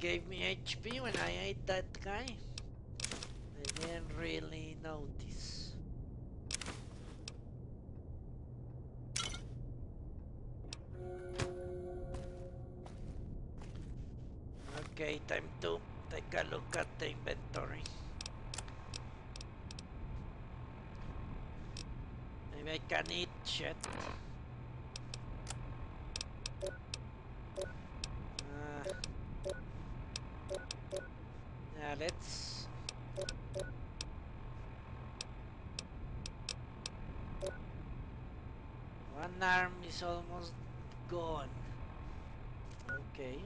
gave me HP when I ate that guy. I didn't really notice. Okay, time to take a look at the inventory. Maybe I can eat shit. Uh, yeah, let's... One arm is almost gone. Okay.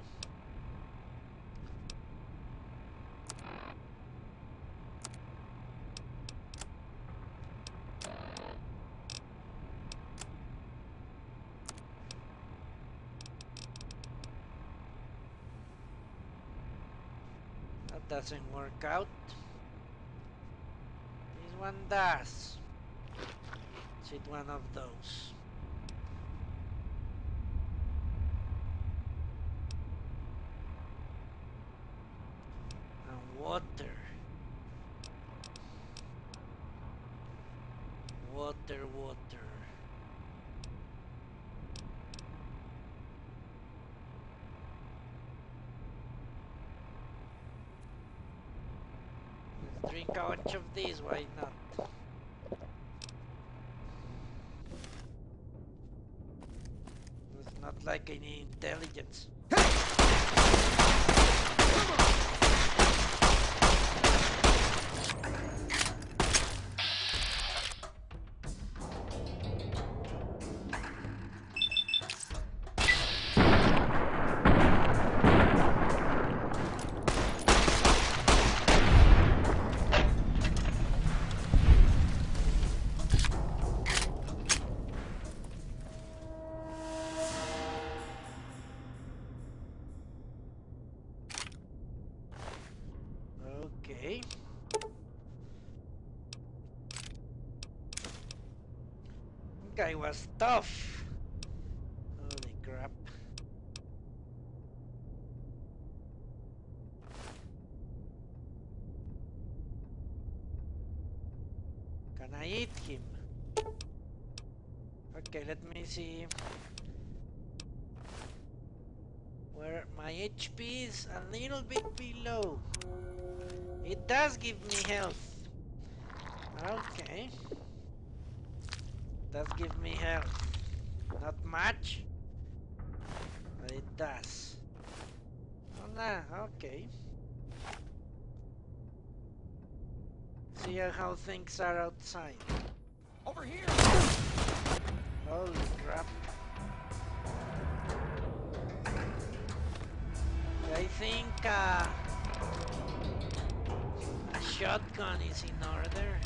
Doesn't work out. This one does. Is it one of those? And water. Water, water. Let's drink a bunch of these, why not? It's not like any intelligence. Guy was tough. Holy crap. Can I eat him? Okay, let me see where my HP is a little bit below. It does give me health. Okay. Does give me health. Not much, but it does. Oh nah, okay. See how things are outside. Over here! Holy crap. I think uh, a shotgun is in order.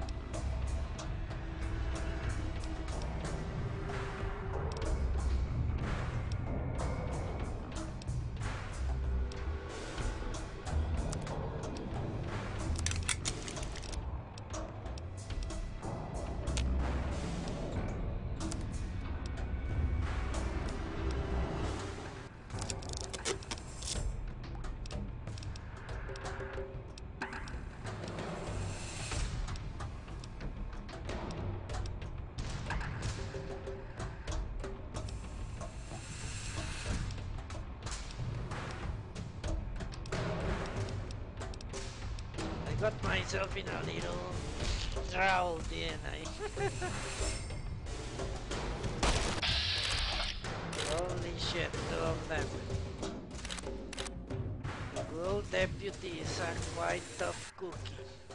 Got myself in a little trouble, didn't I? Holy shit, two of them. The Gold Deputy is a quite tough cookie.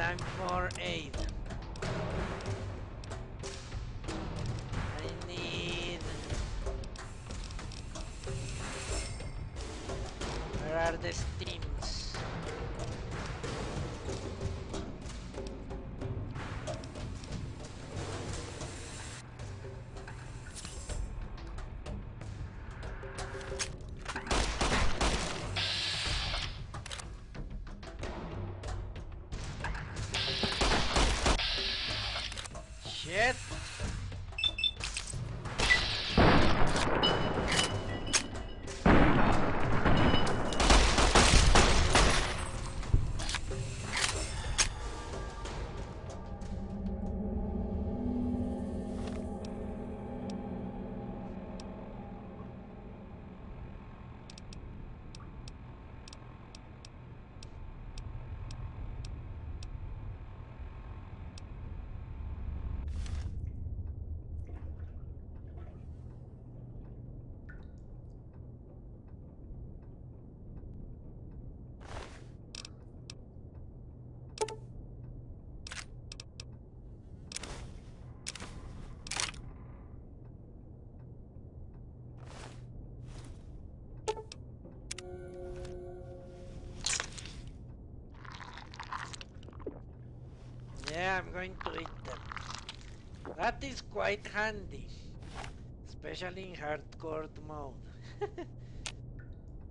Time for aid. I'm going to eat them. That is quite handy. Especially in hardcore mode.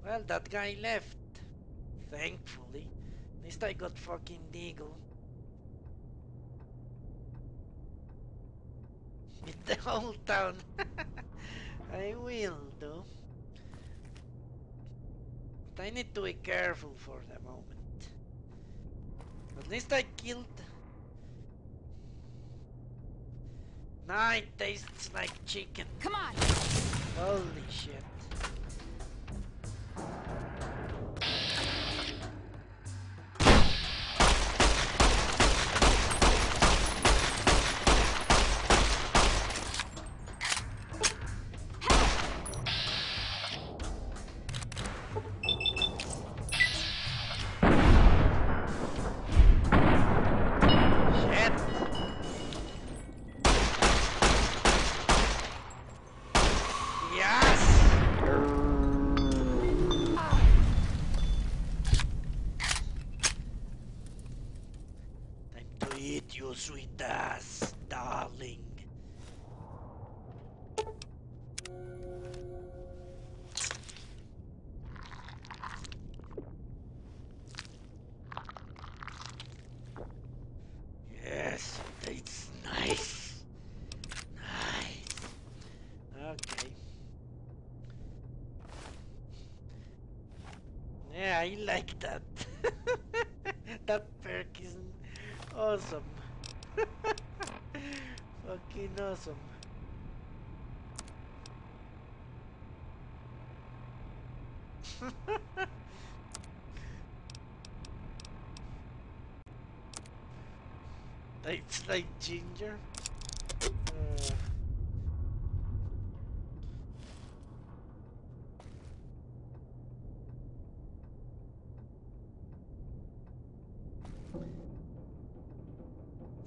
well, that guy left. Thankfully. At least I got fucking Deagle. Hit the whole town. I will do. But I need to be careful for the moment. At least I killed It tastes like chicken. Come on. Holy. Shit. I like that. that perk is awesome. Fucking awesome. it's like ginger. Uh,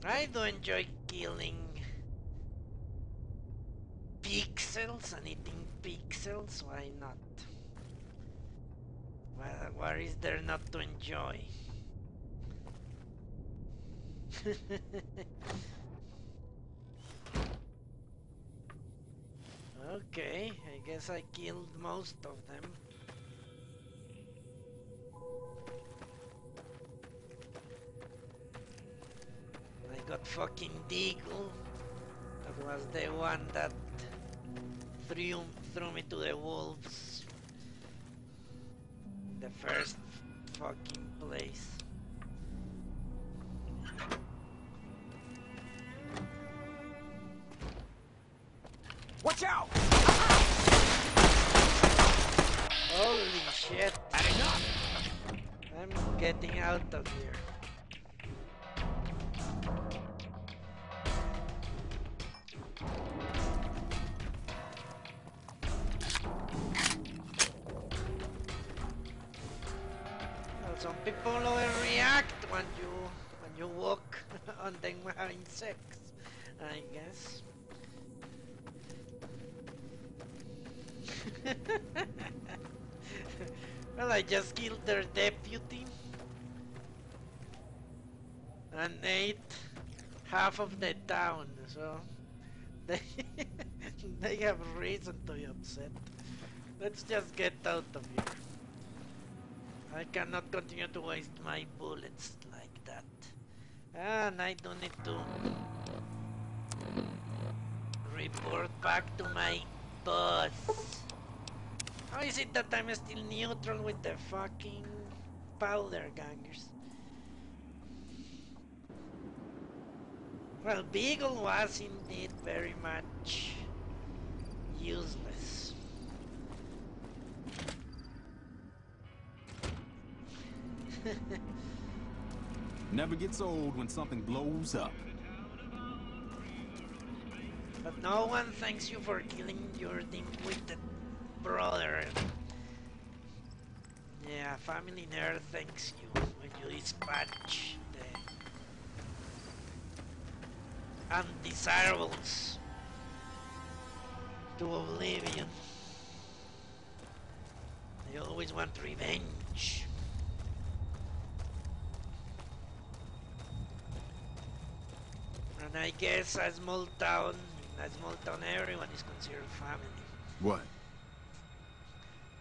I do enjoy killing pixels and eating pixels, why not? Well, what is there not to enjoy? okay, I guess I killed most of them. Got fucking Deagle. That was the one that threw, threw me to the wolves. The first fucking place. Watch out! Holy shit. Had enough! I'm getting out of here. Some people overreact when you when you walk on them having sex, I guess. well, I just killed their deputy and ate half of the town, so they they have reason to be upset. Let's just get out of here. I cannot continue to waste my bullets like that. And I don't need to report back to my boss. How is it that I'm still neutral with the fucking powder gangers? Well, Beagle was indeed very much useless. Never gets old when something blows up. But no one thanks you for killing your dim-witted brother. Yeah, Family never thanks you when you dispatch the undesirables to oblivion. They always want revenge. And I guess a small town, in a small town everyone is considered family. What?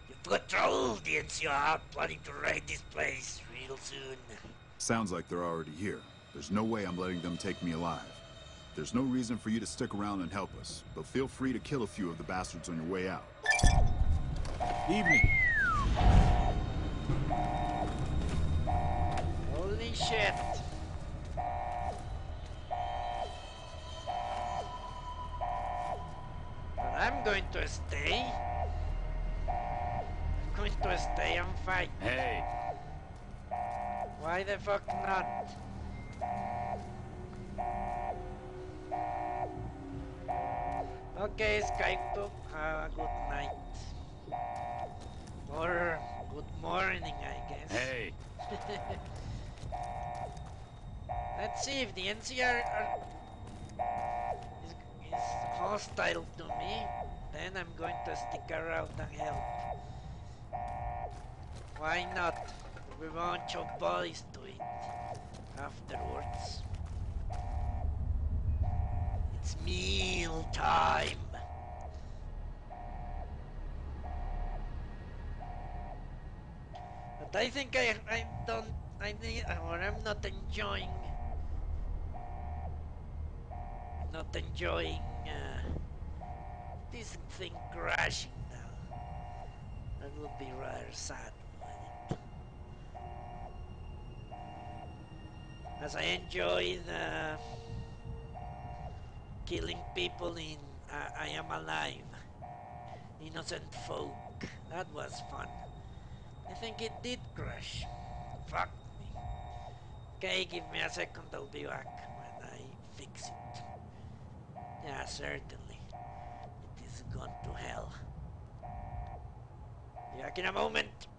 You've got trouble, the NCR planning to raid this place real soon. Sounds like they're already here. There's no way I'm letting them take me alive. There's no reason for you to stick around and help us, but feel free to kill a few of the bastards on your way out. Evening. Holy shit. I'm going to stay. I'm going to stay and fight. Hey. Why the fuck not? Okay, Skype, have a good night. Or good morning, I guess. Hey. Let's see if the NCR are, is, is hostile to me, then I'm going to stick around and help. Why not? We won't chop bodies to it afterwards. It's meal time. But I think I I don't I need or I'm not enjoying not enjoying this thing crashing now. That would be rather sad? As I enjoyed killing people in uh, I Am Alive, Innocent Folk. That was fun. I think it did crash. Fuck me. Okay, give me a second, I'll be back when I fix it. Yeah, certainly. Gone to hell. Be back in a moment.